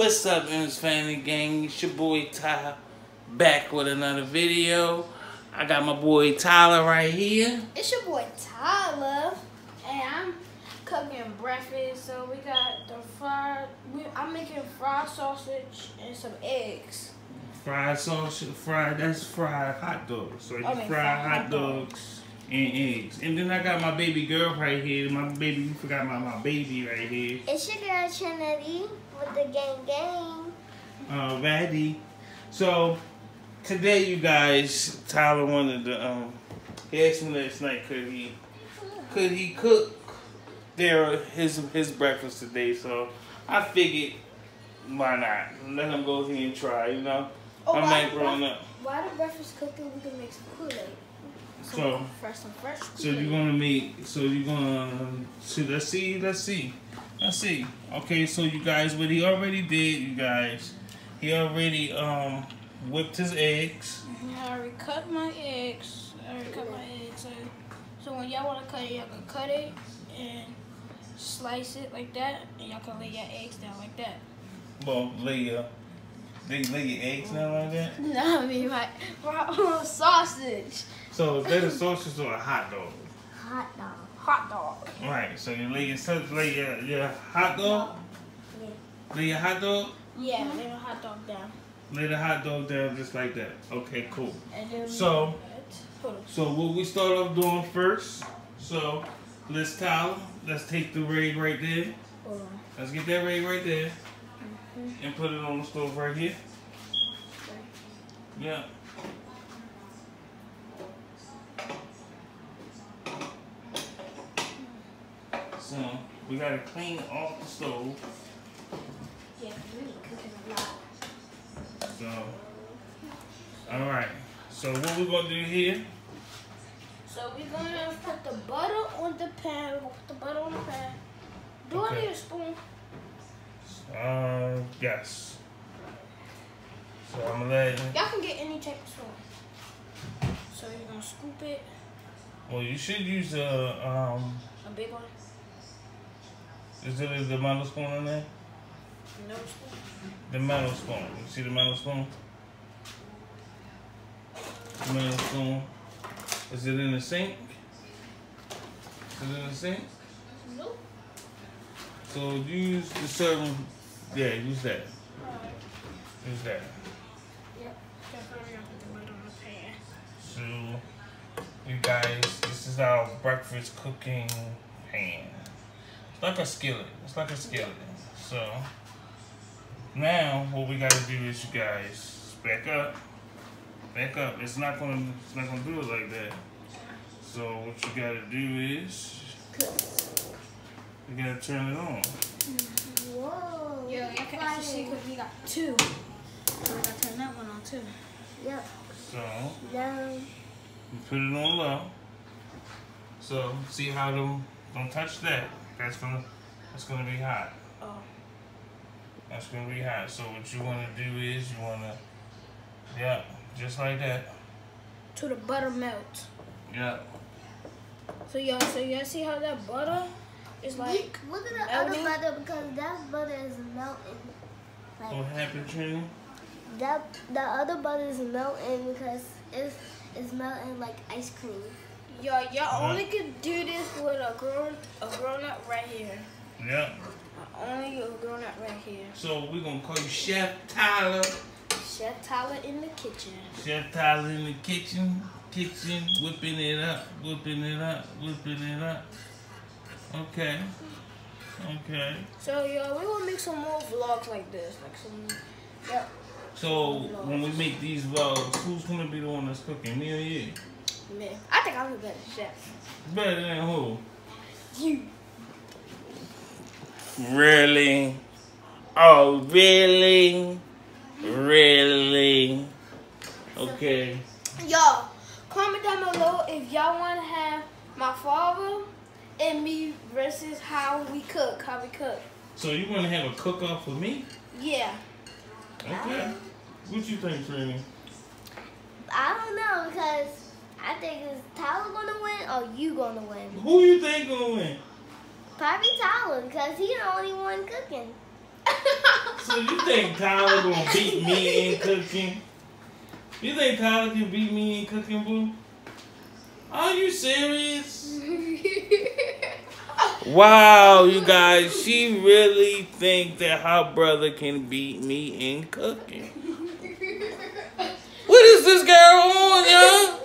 What's up, M's Family Gang? It's your boy Ty back with another video. I got my boy Tyler right here. It's your boy Tyler, and I'm cooking breakfast. So we got the fried. We, I'm making fried sausage and some eggs. Fried sausage, fried, that's fried hot dogs. So you Okay, fried hot dogs and eggs. And then I got my baby girl right here. My baby, you forgot my, my baby right here. It's your girl Trinity with the gang gang. Vaddy. So, today you guys, Tyler wanted to, um, he asked me last night could he, could he cook their, his, his breakfast today. So, I figured, why not? Let him go ahead and try, you know? Oh, I'm not grown up. Why the breakfast cooking, we can make some Kool-Aid. So- fresh, some fresh So you're gonna make. So you're gonna. So let's see. Let's see. Let's see. Okay. So you guys, what he already did, you guys, he already um whipped his eggs. I already cut my eggs. I already cut my eggs. So, so when y'all want to cut it, y'all can cut it and slice it like that, and y'all can lay your eggs down like that. Well, lay your, they lay your eggs down like that. No, I mean my, my sausage, So is that a sausage or a hot dog? Hot dog. Hot dog. Right. So you lay your lay your, your hot dog. Yeah. Lay your hot dog. Yeah, lay your hot dog down. Lay the hot dog down just like that. Okay. Cool. And then So- So what we start off doing first. So let's Tyler. Let's take the rag right there. Let's get that rag right there and put it on the stove right here. Mm-hmm. Yeah. So we gotta clean off the stove. Yeah, we need cooking a lot. So all right. So what we gonna do here? So we're gonna put the butter on the pan. We're gonna put the butter on the pan. Do I Okay. need a spoon? Uh, yes. So I'm gonna let. Y'all can get any type of spoon. So you're gonna scoop it, Well, you should use a um. a big one. Is there the metal spoon in there? No spoon. The metal spoon. You see the metal spoon? The metal spoon. Is it in the sink? Is it in the sink? Nope. So use the serving. Yeah, use that. Use that. Yep. Definitely gonna put the on the pan. So, you guys, this is our breakfast cooking pan. It's like a skillet. It's like a skillet. So, now what we gotta do is, you guys, back up. Back up. It's not gonna. It's not gonna do it like that. So what you gotta do is, you gotta turn it on. Whoa. Yeah, y'all can actually see because we got two. So we gotta turn that one on too. Yep. So Down. You put it on low. So see how to don't touch that. That's gonna that's gonna be hot. Oh. That's gonna be hot. So what you wanna do is you wanna yeah, just like that. To the butter melt. Yeah. So y'all, so y'all see how that butter is like Look at the melting? other butter because that butter is melting. What Like happened, Trini? that, the other butter is melting because it's it's melting like ice cream. Y'all, y'all Uh-huh. only can do this with a grown, a grown up right here. Yeah. Only a grown up right here. So we're gonna call you Chef Tyler. Chef Tyler in the kitchen. Chef Tyler in the kitchen. Kitchen, whipping it up, whipping it up, whipping it up. Okay. Okay. So y'all, we gonna make some more vlogs like this, like some. Yep. So when we make these vlogs, who's gonna be the one that's cooking? Me or you? Man, I think I'm a better chef. Better than who? You. Really? Oh, really? Really? Okay. Y'all, comment down below if y'all wanna have my father and me versus how we cook, how we cook. So you want to have a cook-off with me? Yeah. Okay. What you think, Trini? I don't know because I think is Tyler gonna win or you gonna win? Who you think gonna win? Probably Tyler because he the only one cooking. So you think Tyler gonna beat me in cooking? You think Tyler can beat me in cooking, boo? Are you serious? Wow, you guys, she really think that her brother can beat me in cooking. What is this girl on, y'all?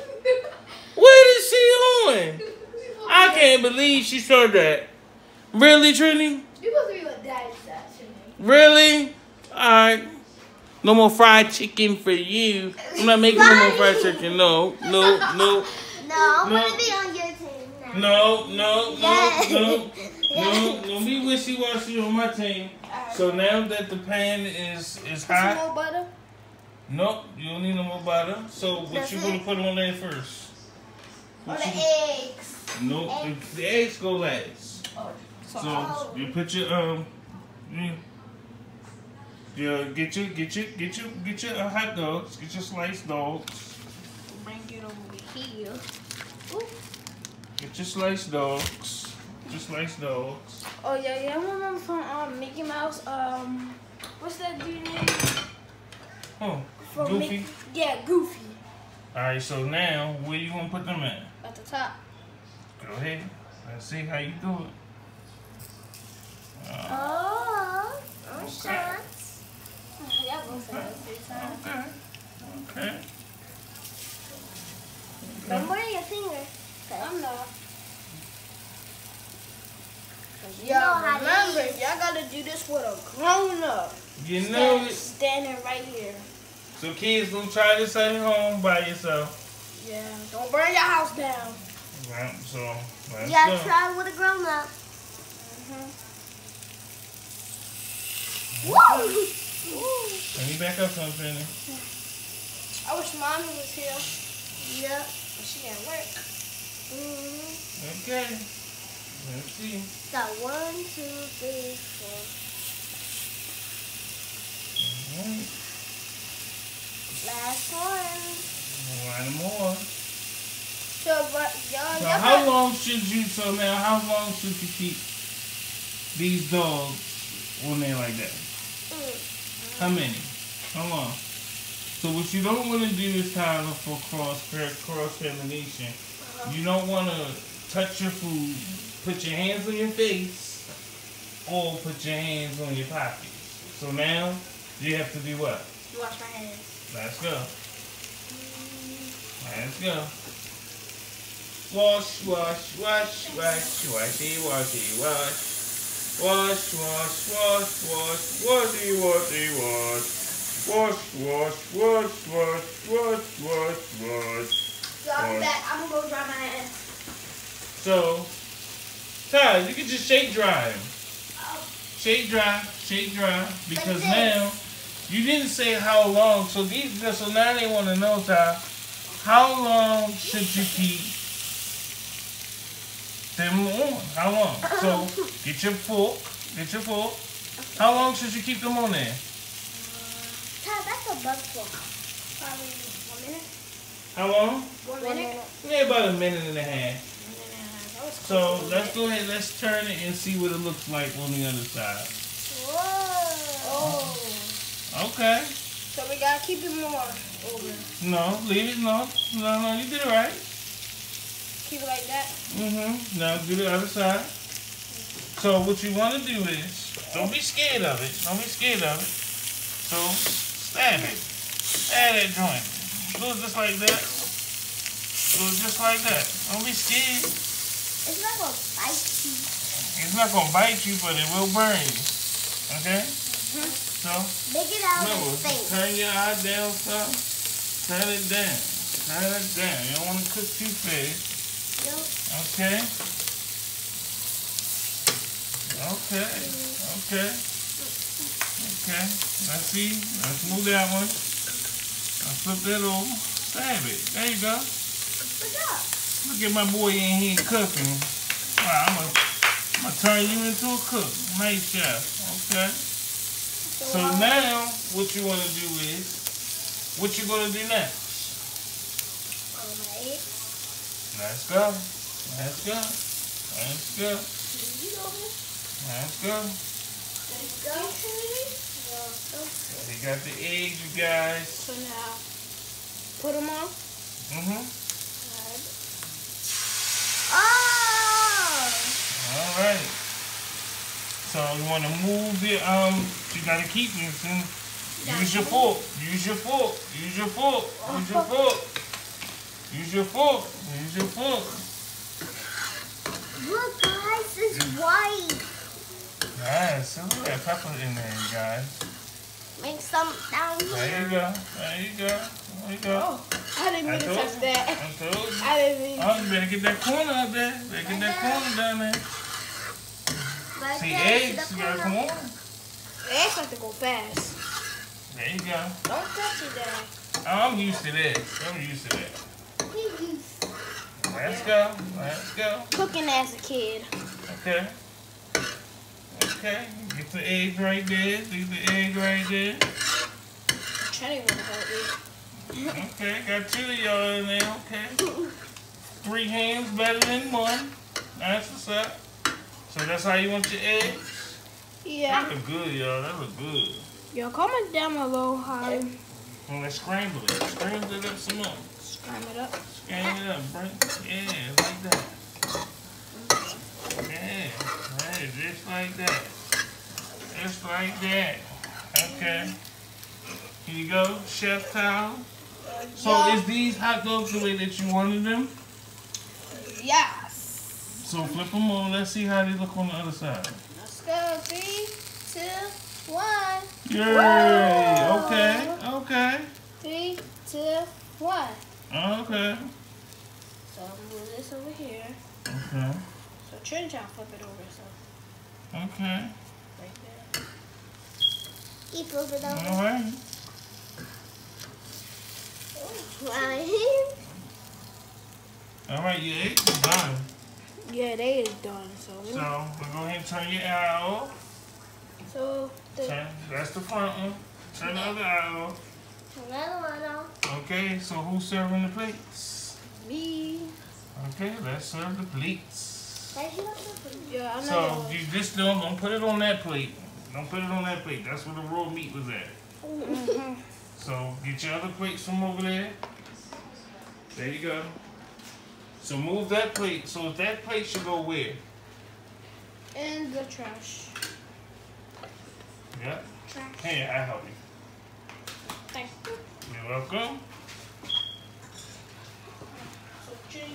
What is she on? I can't believe she said that. Really, Trini? You supposed to be with daddy's actually. Really? Alright. No more fried chicken for you. I'm not making no more fried chicken. No, no, no, No, I'm No. gonna be on your team now. no, no, no, Yes. no. No, Yes. don't be wishy washy on my team. So now that the pan is is Some hot, more butter. nope, you don't need no more butter. So what That's you it? gonna put on there first? Or the you- eggs. Nope, the, the eggs go last. So, So you put your um, you, you get your get your get your get your uh, hot dogs, get your sliced dogs, bring it over here. get your sliced dogs, Just sliced dogs. Oh yeah, yeah. I remember from um Mickey Mouse. Um, what's that dude name? Oh, From Goofy. Mickey- yeah, Goofy. All right. So now where you gonna put them at? At the top. Go ahead. Let's see how you do it. Uh, Oh, oh, Okay. shots. Y'all gonna say that okay. Okay. Don't burn your finger. I'm not. You know Y'all remember, eat. y'all gotta do this with a grown up. You know Stand- it. Standing right here. So kids, don't try this at home by yourself. Yeah. Don't burn your house down. Right. So let's You gotta go. try with a grown up. Mhm. Woo! Let me back up something. I wish mommy was here, Yep. but she at work. Mm-hmm. Okay. Let's see. Got one, two, three, four. Alright. Last one. One more. So, but y'all, So y'all how long should you? So now, how long should you keep these dogs on there like that? Mm. How many? How long? So what you don't want to do is Tyler for cross cross contamination. You don't want to touch your food, put your hands on your face, or put your hands on your pockets. So now you have to do what? wash my hands. Let's go. Let's go. Wash, wash, wash, wash, washy, washy, wash. Wash, wash, wash, wash, washy, washy, wash. Wash, wash, wash, wash, wash, wash, wash. So Wash. back. I'm gonna go dry my hands. So, Ty, you can just shake dry 'em. Oh. Shake dry, shake dry, because now you didn't say how long. So these, so now they want to know, Ty, how long should you keep them on? How long? So get your fork, get your fork. How long should you keep them on there? Uh, Ty, that's a bug fork. Probably one minute. How long? One, minute. Yeah, about a minute and a half. One minute and a half. That So quick a little let's go ahead, let's turn it and see what it looks like on the other side. Whoa. Oh. Okay. So we gotta keep it more over. No, leave it. No, no, no. You did it right. Keep it like that. Mm-hmm. Now do the other side. So what you want to do is, don't be scared of it. Don't be scared of it. So stab it. Stab that joint. Do it just like that. Do it just like that. Don't be scared. It's not gonna bite you. It's not gonna bite you, but it will burn you. Okay. It out remember, turn your eye down some. Turn it down. Turn it down. You don't want to cook too fast. Nope. Okay. Okay. Okay. Okay. Let's see. Let's move that one. Let's flip that over. Stab it. There you go. Look at my boy in here cooking. Wow, I'm gonna turn you into a cook. Nice chef. Okay. So now, what you want to do is, what you gonna do next? My egg. Let's go. Let's go. Let's go. You know this? Let's go. We got the eggs, you guys. So now, put them on. Mm-hmm. Alright. Oh! All right. So you want to move it. Um, you gotta keep this. And use your fork. Use your fork. Use your fork. Use your fork. Use your fork. Use your fork. Look, guys, it's white. Nice. So look at pepper in there, you guys. Make some down here. There you go. There you go. There you go. Oh, I didn't I mean to touch you. that. I told you. I didn't mean. Oh, you better get that corner up there. Better get that corner down there. Right See, there to eggs, you gotta come on. Eggs like to go fast. There you go. Don't touch it. Oh, I'm used to this. I'm used to that. Let's go. Let's go. Cooking as a kid. Okay. Okay. Get the egg right there. Leave the egg right there. Trinity wanna help me. Okay. Got two of y'all in there. Okay. Three hands better than one. That's what's up. So that's how you want your eggs? Yeah. That look good, y'all. That look good. Y'all comment down below how Well, let's scramble it. Scramble it up some more. Scramble it up. Scramble it up, bring. Yeah, like that. Yeah, right, just like that. Just like that. Okay. Here you go, chef towel. So Yeah. is these hot dogs the way that you wanted them? Yes. So flip them on. Let's see how they look on the other side. Let's go. Three, two, one. Yay! Okay, okay, Three, two, one. okay, So I'm gonna move this over here. okay, So trying to flip it over. So okay. right there. He flip it over. Oh, All right. All right, eggs is done. Yeah, they is done. So So we'll go ahead and turn your eye off. so the Turn, that's the front one. Turn the other eye off. Another one off. Okay, so who's serving the plates? me. Okay, let's serve the plates. Why you want to Yeah, I know. So you just don't, don't put it on that plate. Don't put it on that plate. That's where the raw meat was at. Mhm. So get your other plates from over there. There you go. So move that plate. So that plate should go where? In the trash. Yeah. Trash. Hey, I help you. Thank you. You're welcome. So Trinity.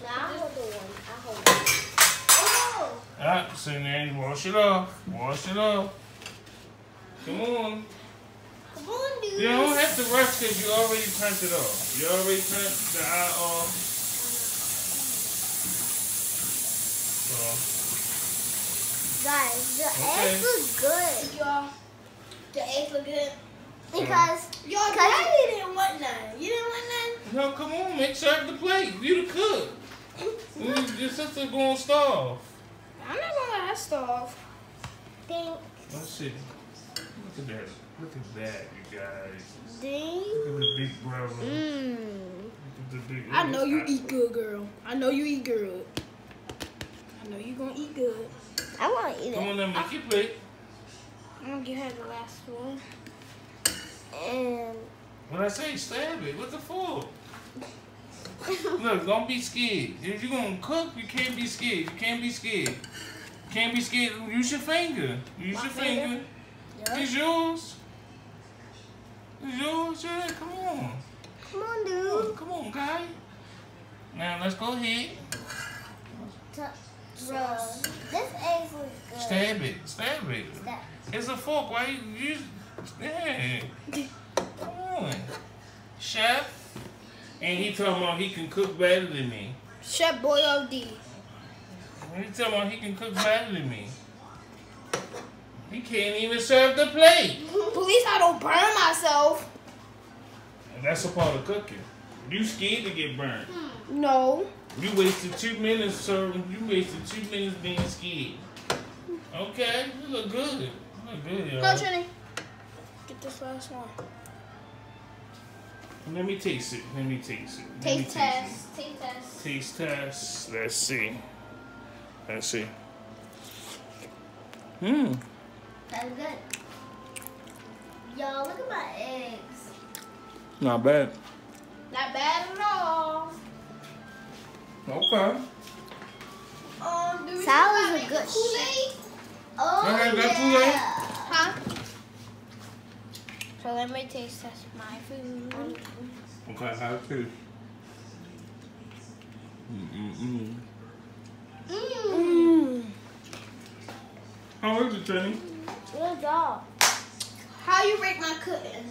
No, I hold the one. I hold it. Oh! Alright, so now you wash it off. Wash it off. Come on. Come on, dude. You don't have to rush because you already turned it off. You already turned the eye off. So, Guys, the Okay. eggs look good. Y'all, the eggs look good. Mm. Because Y'all, Cause- Daddy didn't want none. You didn't want none? no, come on, make serve the plate. You the cook. You- Your sister gonna starve. I'm not gonna let her starve. ding, Let's see. Look at that. Look at that, you guys. ding. Look at the big brother. Mmm. Look at the big. I know you eat good, girl. I know you eat good. I know you gonna eat good. I want to eat Come it. on, now make your plate. I'm gonna give her the last one. And When I say stab it, what the fuck? Look, don't be scared. If you're gonna cook, you can't be scared. You can't be scared. You can't be scared. Use your finger. Use My your finger? finger. Yeah. It's yours. It's yours. Yeah, come on. come on, dude. on, come on, guy. Now let's go ahead. T- Bro, this eggs look good. Stab it. Stab it. Stab. It's a fork. Why you use? Yeah. Come on, chef. And he talking about he can cook better than me. Chef Boyardee. He talking about he can cook better than me. He can't even serve the plate. Please, I don't burn myself. And that's a part of cooking. You scared to get burned. No. You wasted two minutes serving. You wasted two minutes being scared. Okay, you look good. You look good, Go, y'all. Trini. Get this last one. Let me taste it. Let me taste it. Let me Taste taste test. Taste test. it. Taste test. Let's see. Let's see. Hmm. That's good. Y'all, look at my eggs. Not bad. Not bad at all. Okay. Um, do we Sour's still a good Kool-Aid? Oh, Okay, that's yeah. Kool-Aid? Huh? So let me taste test my food. Okay, have two. Mm-mm-mm. Mmm. Mmm. How is it, Trini? Good job. How you rate my cooking?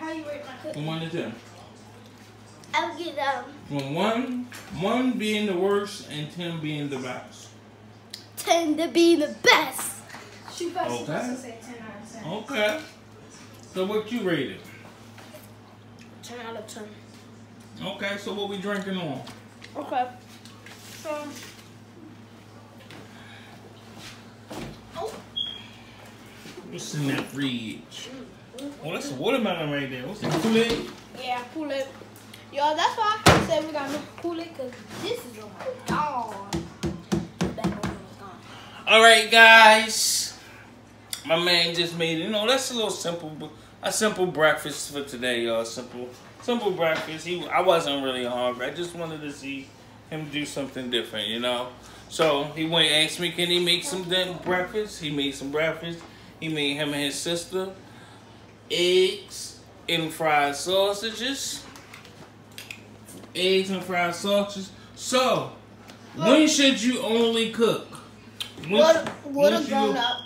How you rate my cooking? From one to ten. I'll get them. From one, one being the worst and ten being the best. Tend to be the best. She probably Okay. supposed to say 10 out of 10. Okay. So what you rated? 10 out of 10. Okay, so what we drinking on? Okay. So, oh, What's in that fridge? Oh, that's a watermelon right there. What's that Kool-Aid? yeah, Kool-Aid. Yo, that's why I said we got no Kool-Aid, because this is on my dog. The back of it was gone. All right, guys. My man just made it. You know, that's a little simple, a simple breakfast for today, y'all. Simple, simple breakfast. He, I wasn't really hungry. I just wanted to see him do something different, you know. So he went and asked me, can he make some breakfast? He made some breakfast. He made him and his sister eggs and fried sausages. Eggs and fried sausages. So, when should you only cook? When- What, what when a grown you- up.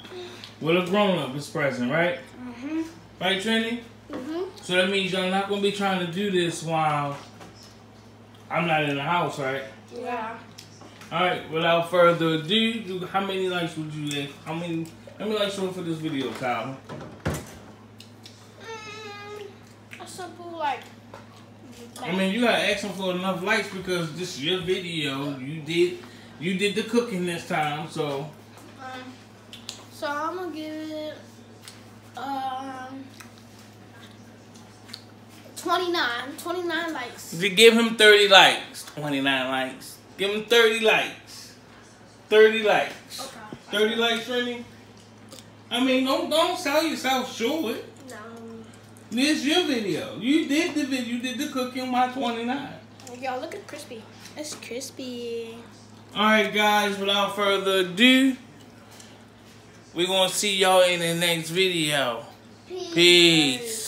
What a grown up is present, right? Mm-hmm. Right, Trini? Mm-hmm. So that means y'all not gonna be trying to do this while I'm not in the house, right? Yeah. All right. Without further ado, how many likes would you like? How many? Many likes you want for this video, Kyle? Mm, a simple, like, I mean, you gotta ask them for enough likes because this is your video. You did, you did the cooking this time, so Um, so I'm gonna give it um 29, 29 likes. to give him 30 likes, 29 likes. Give him 30 likes, 30 likes. Okay. 30 likes, Trini? I mean, don't don't sell yourself short. No. This is your video. You did the video. You did the cooking My 29. Y'all look at crispy. It's crispy. All right, guys. Without further ado, we're gonna see y'all in the next video. Peace.